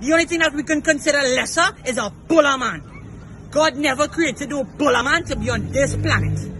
The only thing that we can consider lesser is a bulla man. God never created a bulla man to be on this planet.